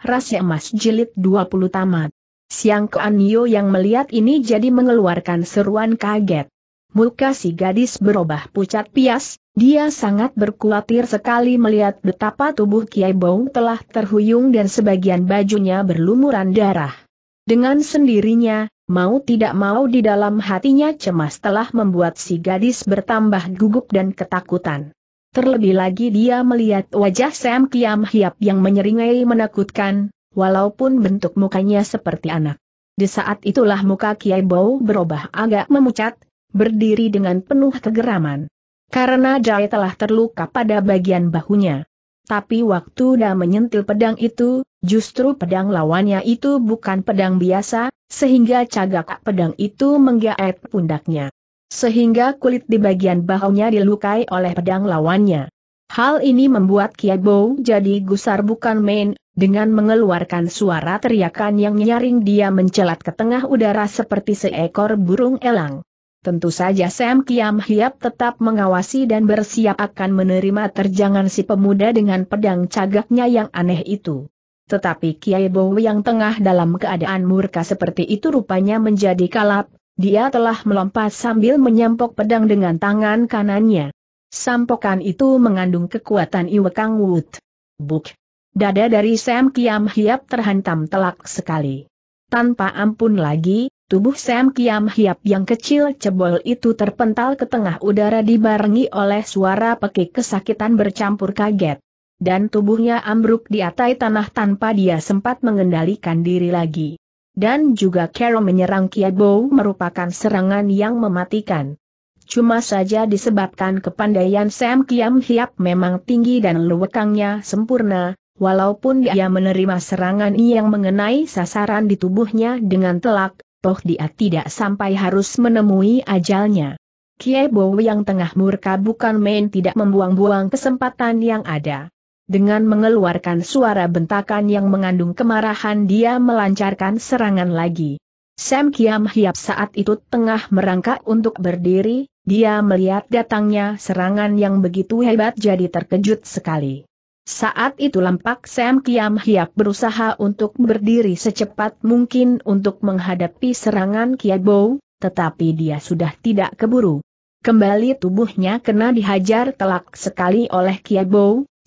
Rahasia Emas Jilid 20 Tamat. Siang Keanio yang melihat ini jadi mengeluarkan seruan kaget. Muka si gadis berubah pucat pias, dia sangat berkhawatir sekali melihat betapa tubuh Kiai Bong telah terhuyung dan sebagian bajunya berlumuran darah. Dengan sendirinya, mau tidak mau di dalam hatinya cemas telah membuat si gadis bertambah gugup dan ketakutan. Terlebih lagi dia melihat wajah Sam Kiam Hiap yang menyeringai menakutkan, walaupun bentuk mukanya seperti anak. Di saat itulah muka Kiai Bau berubah agak memucat, berdiri dengan penuh kegeraman. Karena Jai telah terluka pada bagian bahunya. Tapi waktu dia menyentil pedang itu, justru pedang lawannya itu bukan pedang biasa, sehingga cagak pedang itu menggaet pundaknya sehingga kulit di bagian bahunya dilukai oleh pedang lawannya. Hal ini membuat Kiai jadi gusar bukan main, dengan mengeluarkan suara teriakan yang nyaring dia mencelat ke tengah udara seperti seekor burung elang. Tentu saja Sam Kiam Hiap tetap mengawasi dan bersiap akan menerima terjangan si pemuda dengan pedang cagaknya yang aneh itu. Tetapi Kiai Bow yang tengah dalam keadaan murka seperti itu rupanya menjadi kalap, dia telah melompat sambil menyampok pedang dengan tangan kanannya. Sampokan itu mengandung kekuatan Iwekang Wut. Buk. Dada dari Sam Kiam Hiap terhantam telak sekali. Tanpa ampun lagi, tubuh Sam Kiam Hiap yang kecil cebol itu terpental ke tengah udara dibarengi oleh suara pekik kesakitan bercampur kaget. Dan tubuhnya ambruk di atas tanah tanpa dia sempat mengendalikan diri lagi dan juga Carol menyerang Kiabo merupakan serangan yang mematikan. Cuma saja disebabkan kepandaian Sam Kiam Hiap memang tinggi dan luwekangnya sempurna, walaupun dia menerima serangan yang mengenai sasaran di tubuhnya dengan telak, toh dia tidak sampai harus menemui ajalnya. Kiebo yang tengah murka bukan main tidak membuang-buang kesempatan yang ada. Dengan mengeluarkan suara bentakan yang mengandung kemarahan dia melancarkan serangan lagi. Sam Kiam Hiap saat itu tengah merangkak untuk berdiri, dia melihat datangnya serangan yang begitu hebat jadi terkejut sekali. Saat itu lampak Sam Kiam Hiap berusaha untuk berdiri secepat mungkin untuk menghadapi serangan Kiai tetapi dia sudah tidak keburu. Kembali tubuhnya kena dihajar telak sekali oleh Kiai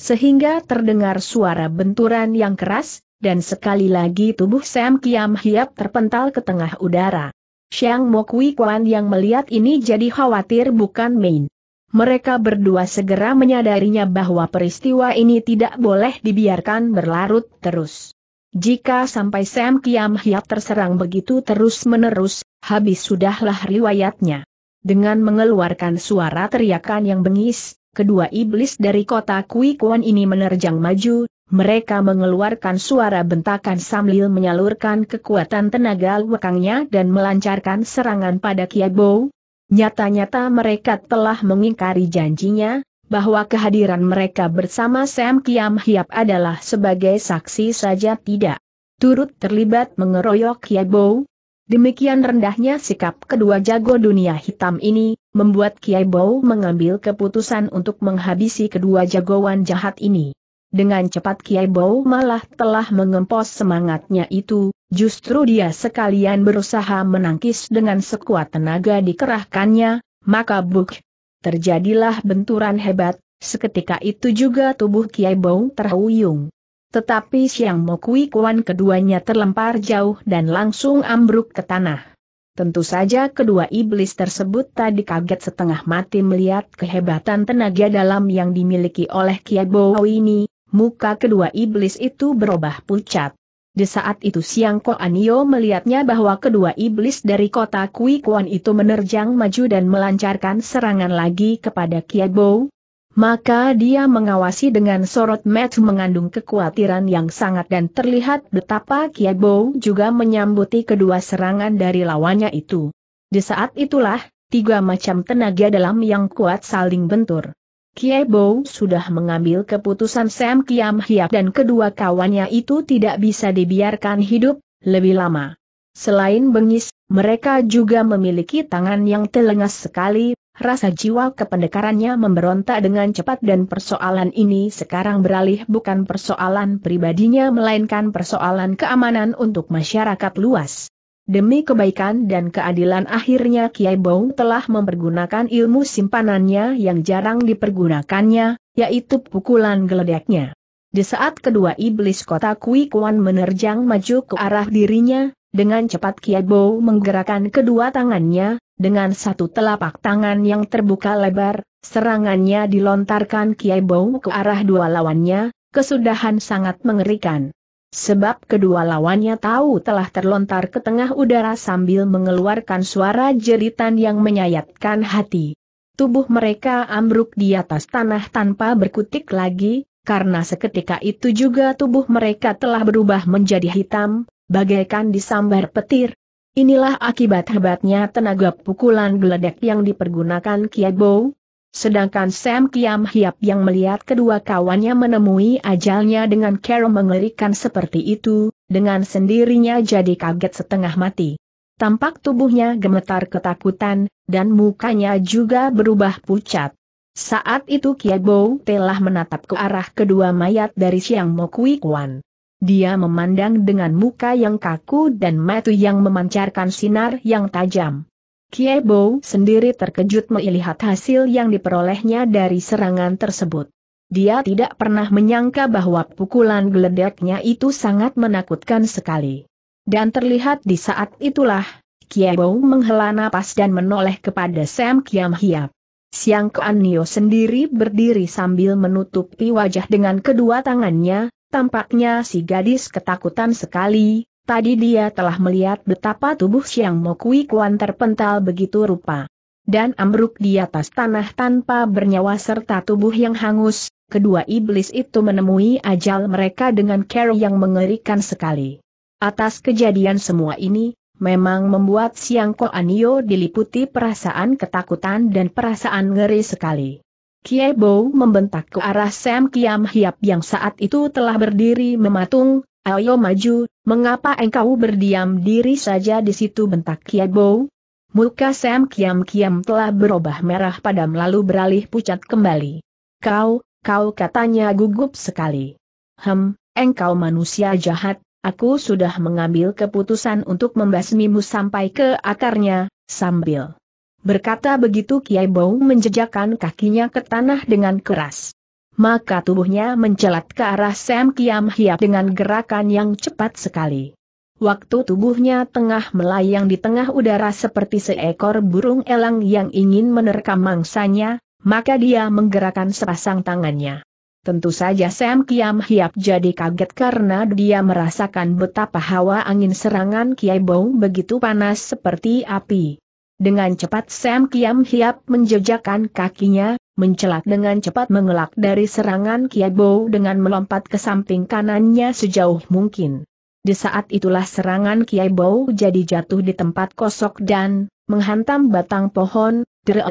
sehingga terdengar suara benturan yang keras, dan sekali lagi tubuh Sam Kiam Hiap terpental ke tengah udara. Xiang Mo Kui Kuan yang melihat ini jadi khawatir bukan main. Mereka berdua segera menyadarinya bahwa peristiwa ini tidak boleh dibiarkan berlarut terus. Jika sampai Sam Kiam Hiap terserang begitu terus-menerus, habis sudahlah riwayatnya. Dengan mengeluarkan suara teriakan yang bengis, kedua iblis dari kota Kui Kuan ini menerjang maju, mereka mengeluarkan suara bentakan sambil menyalurkan kekuatan tenaga wekangnya dan melancarkan serangan pada Kiabo. Nyata-nyata mereka telah mengingkari janjinya, bahwa kehadiran mereka bersama Sam Kiam Hiap adalah sebagai saksi saja tidak. Turut terlibat mengeroyok Kiabo, Demikian rendahnya sikap kedua jago dunia hitam ini, membuat Kiai Bau mengambil keputusan untuk menghabisi kedua jagoan jahat ini. Dengan cepat Kiai Bau malah telah mengempos semangatnya itu, justru dia sekalian berusaha menangkis dengan sekuat tenaga dikerahkannya, maka buk. Terjadilah benturan hebat, seketika itu juga tubuh Kiai Bau terhuyung. Tetapi Siang Mokui Kuan keduanya terlempar jauh dan langsung ambruk ke tanah. Tentu saja kedua iblis tersebut tadi kaget setengah mati melihat kehebatan tenaga dalam yang dimiliki oleh Kiai Bo ini, muka kedua iblis itu berubah pucat. Di saat itu Siang Ko Anio melihatnya bahwa kedua iblis dari kota Kui Kuan itu menerjang maju dan melancarkan serangan lagi kepada Kiai Bo, maka dia mengawasi dengan sorot mata mengandung kekhawatiran yang sangat dan terlihat betapa Kiebo juga menyambuti kedua serangan dari lawannya itu. Di saat itulah, tiga macam tenaga dalam yang kuat saling bentur. Kiebo sudah mengambil keputusan Sam Kiam Hiap dan kedua kawannya itu tidak bisa dibiarkan hidup lebih lama. Selain bengis, mereka juga memiliki tangan yang telengas sekali, rasa jiwa kependekarannya memberontak dengan cepat dan persoalan ini sekarang beralih bukan persoalan pribadinya melainkan persoalan keamanan untuk masyarakat luas. Demi kebaikan dan keadilan akhirnya Kiai Bou telah mempergunakan ilmu simpanannya yang jarang dipergunakannya, yaitu pukulan geledeknya. Di saat kedua iblis kota Kui Kuan menerjang maju ke arah dirinya, dengan cepat Kiai Bou menggerakkan kedua tangannya, dengan satu telapak tangan yang terbuka lebar, serangannya dilontarkan Kiai Bou ke arah dua lawannya, kesudahan sangat mengerikan. Sebab kedua lawannya tahu telah terlontar ke tengah udara sambil mengeluarkan suara jeritan yang menyayatkan hati. Tubuh mereka ambruk di atas tanah tanpa berkutik lagi, karena seketika itu juga tubuh mereka telah berubah menjadi hitam, bagaikan disambar petir, Inilah akibat hebatnya tenaga pukulan geledek yang dipergunakan Kiai Bo. Sedangkan Sam Kiam Hiap yang melihat kedua kawannya menemui ajalnya dengan cara mengerikan seperti itu, dengan sendirinya jadi kaget setengah mati. Tampak tubuhnya gemetar ketakutan, dan mukanya juga berubah pucat. Saat itu Kiai Bo telah menatap ke arah kedua mayat dari Siang Mokui Kuan. Dia memandang dengan muka yang kaku dan mata yang memancarkan sinar yang tajam. Kiebo sendiri terkejut melihat hasil yang diperolehnya dari serangan tersebut. Dia tidak pernah menyangka bahwa pukulan geledeknya itu sangat menakutkan sekali. Dan terlihat di saat itulah, Kiebo menghela napas dan menoleh kepada Sam Kiam Hiap. Siang Kuan Nio sendiri berdiri sambil menutupi wajah dengan kedua tangannya, Tampaknya si gadis ketakutan sekali, tadi dia telah melihat betapa tubuh Siang Mokui Kuan terpental begitu rupa. Dan ambruk di atas tanah tanpa bernyawa serta tubuh yang hangus, kedua iblis itu menemui ajal mereka dengan cara yang mengerikan sekali. Atas kejadian semua ini, memang membuat Siang Ko Anio diliputi perasaan ketakutan dan perasaan ngeri sekali. Kiai Bo membentak ke arah Sam Kiam Hiap yang saat itu telah berdiri mematung, ayo maju, mengapa engkau berdiam diri saja di situ bentak Kiai Bo? Muka Sam Kiam Kiam telah berubah merah padam lalu beralih pucat kembali. Kau, kau katanya gugup sekali. Hem, engkau manusia jahat, aku sudah mengambil keputusan untuk membasmimu sampai ke akarnya, sambil Berkata begitu Kiai Bau menjejakkan kakinya ke tanah dengan keras. Maka tubuhnya mencelat ke arah Sam Kiam Hiap dengan gerakan yang cepat sekali. Waktu tubuhnya tengah melayang di tengah udara seperti seekor burung elang yang ingin menerkam mangsanya, maka dia menggerakkan sepasang tangannya. Tentu saja Sam Kiam Hiap jadi kaget karena dia merasakan betapa hawa angin serangan Kiai Bau begitu panas seperti api. Dengan cepat Sam Kiam Hiap menjejakkan kakinya, mencelat dengan cepat mengelak dari serangan Kiabo dengan melompat ke samping kanannya sejauh mungkin. Di saat itulah serangan Kiabo jadi jatuh di tempat kosok dan, menghantam batang pohon, der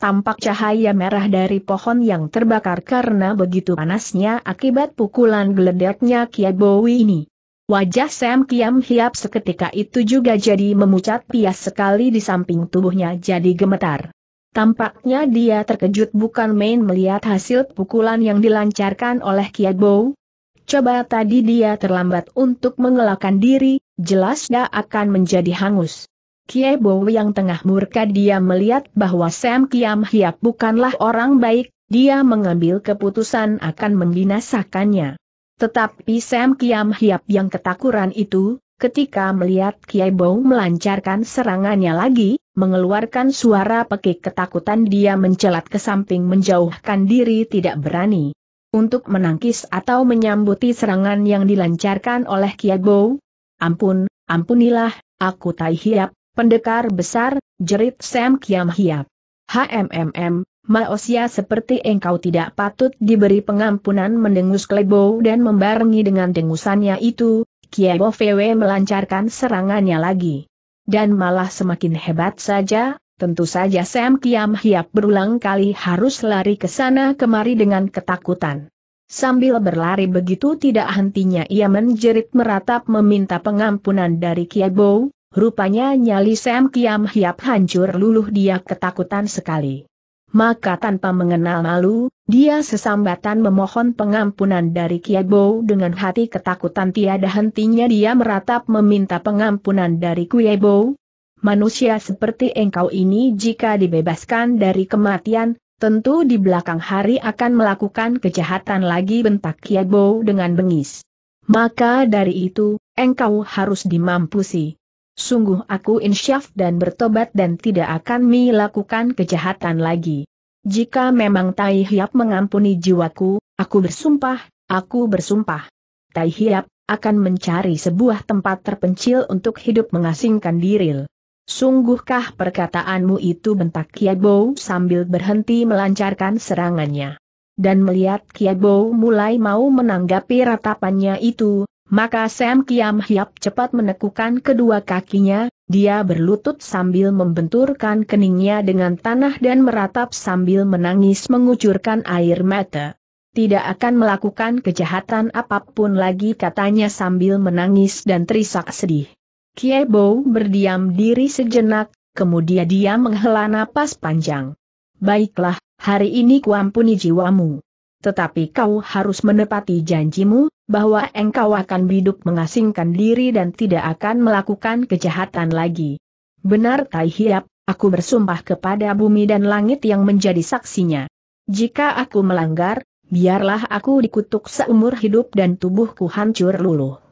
tampak cahaya merah dari pohon yang terbakar karena begitu panasnya akibat pukulan geledeknya Kiabo ini. Wajah Sam Kiam Hiap seketika itu juga jadi memucat pias sekali di samping tubuhnya jadi gemetar. Tampaknya dia terkejut bukan main melihat hasil pukulan yang dilancarkan oleh Kiai Coba tadi dia terlambat untuk mengelakkan diri, jelas dia akan menjadi hangus. Kiai yang tengah murka dia melihat bahwa Sam Kiam Hiap bukanlah orang baik, dia mengambil keputusan akan membinasakannya. Tetapi Sam Kiam Hiap yang ketakuran itu, ketika melihat Kiai Bou melancarkan serangannya lagi, mengeluarkan suara pekik ketakutan dia mencelat ke samping menjauhkan diri tidak berani. Untuk menangkis atau menyambuti serangan yang dilancarkan oleh Kiai Bou. Ampun, ampunilah, aku Tai Hiap, pendekar besar, jerit Sam Kiam Hiap. HMMM, Maosia seperti engkau tidak patut diberi pengampunan mendengus Klebo dan membarengi dengan dengusannya itu, Kiebo VW melancarkan serangannya lagi. Dan malah semakin hebat saja, tentu saja Sam Kiam Hiap berulang kali harus lari ke sana kemari dengan ketakutan. Sambil berlari begitu tidak hentinya ia menjerit meratap meminta pengampunan dari Kiebo, rupanya nyali Sam Kiam Hiap hancur luluh dia ketakutan sekali. Maka tanpa mengenal malu, dia sesambatan memohon pengampunan dari Kiebo dengan hati ketakutan tiada hentinya dia meratap meminta pengampunan dari Kiebo. Manusia seperti engkau ini jika dibebaskan dari kematian, tentu di belakang hari akan melakukan kejahatan lagi bentak Kiebo dengan bengis. Maka dari itu, engkau harus dimampusi. Sungguh aku insyaf dan bertobat dan tidak akan melakukan kejahatan lagi. Jika memang Tai Hiap mengampuni jiwaku, aku bersumpah, aku bersumpah. Tai Hiap akan mencari sebuah tempat terpencil untuk hidup mengasingkan diri. Sungguhkah perkataanmu itu bentak Kiabo sambil berhenti melancarkan serangannya dan melihat Kiabo mulai mau menanggapi ratapannya itu, maka Sam Kiam Hiap cepat menekukan kedua kakinya, dia berlutut sambil membenturkan keningnya dengan tanah dan meratap sambil menangis mengucurkan air mata. Tidak akan melakukan kejahatan apa pun lagi katanya sambil menangis dan terisak sedih. Kiebo berdiam diri sejenak, kemudian dia menghela napas panjang. Baiklah, hari ini kuampuni jiwamu. Tetapi kau harus menepati janjimu, bahwa engkau akan hidup mengasingkan diri dan tidak akan melakukan kejahatan lagi. Benar Tai Hiap, aku bersumpah kepada bumi dan langit yang menjadi saksinya. Jika aku melanggar, biarlah aku dikutuk seumur hidup dan tubuhku hancur luluh.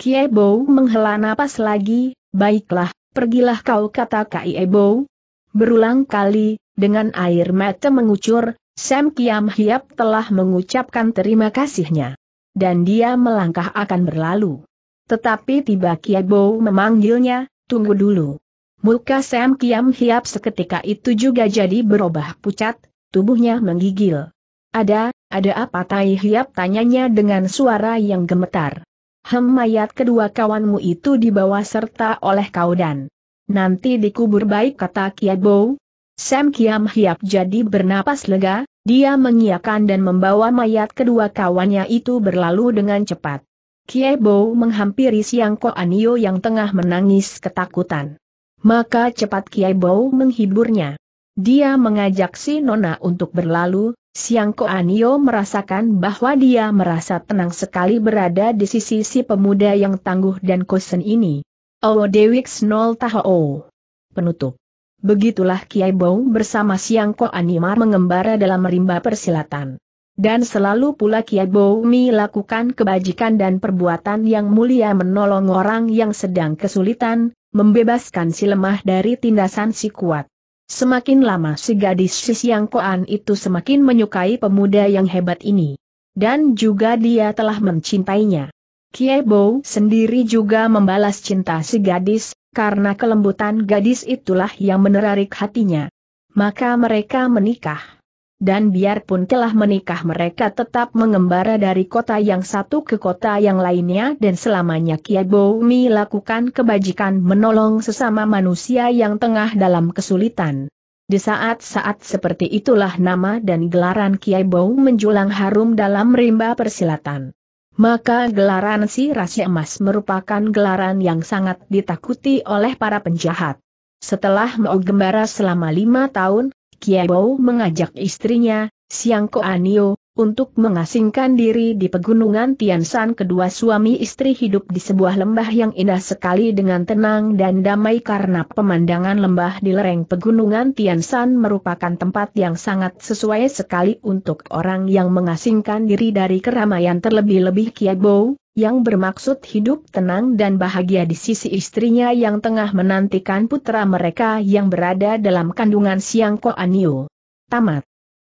Kiebo menghela napas lagi, baiklah, pergilah kau kata Kiebo. Berulang kali, dengan air mata mengucur, Sam Kiam Hiap telah mengucapkan terima kasihnya. Dan dia melangkah akan berlalu. Tetapi tiba Kiabo memanggilnya, tunggu dulu. Muka Sam Kiam Hiap seketika itu juga jadi berubah pucat, tubuhnya menggigil. Ada, ada apa Tai Hiap tanyanya dengan suara yang gemetar. Hem mayat kedua kawanmu itu dibawa serta oleh kau dan nanti dikubur baik kata Kiabo, Sam Kiam Hiap jadi bernapas lega, dia mengiyakan dan membawa mayat kedua kawannya itu berlalu dengan cepat. Kiebo menghampiri Siang Ko Anio yang tengah menangis ketakutan. Maka cepat Kiebo menghiburnya. Dia mengajak si Nona untuk berlalu, Siang Ko Anio merasakan bahwa dia merasa tenang sekali berada di sisi si pemuda yang tangguh dan kosen ini. Oh Dewix Nol Taho. Penutup Begitulah Kiai Bau bersama Siang Ko Animar mengembara dalam rimba persilatan. Dan selalu pula Kiai Bau melakukan kebajikan dan perbuatan yang mulia menolong orang yang sedang kesulitan, membebaskan si lemah dari tindasan si kuat. Semakin lama si gadis si Siang Koan itu semakin menyukai pemuda yang hebat ini. Dan juga dia telah mencintainya. Kiai Bou sendiri juga membalas cinta si gadis, karena kelembutan gadis itulah yang menarik hatinya. Maka mereka menikah. Dan biarpun telah menikah mereka tetap mengembara dari kota yang satu ke kota yang lainnya dan selamanya Kiai lakukan kebajikan menolong sesama manusia yang tengah dalam kesulitan. Di saat-saat seperti itulah nama dan gelaran Kiai Bou menjulang harum dalam rimba persilatan. Maka gelaran si Rasi Emas merupakan gelaran yang sangat ditakuti oleh para penjahat. Setelah mau gembara selama lima tahun, Kiebo mengajak istrinya, Siang Ko Anio, untuk mengasingkan diri di pegunungan Tiansan kedua suami istri hidup di sebuah lembah yang indah sekali dengan tenang dan damai karena pemandangan lembah di lereng pegunungan Tiansan merupakan tempat yang sangat sesuai sekali untuk orang yang mengasingkan diri dari keramaian terlebih-lebih Kiabo, yang bermaksud hidup tenang dan bahagia di sisi istrinya yang tengah menantikan putra mereka yang berada dalam kandungan Siang Ko Anio. Tamat.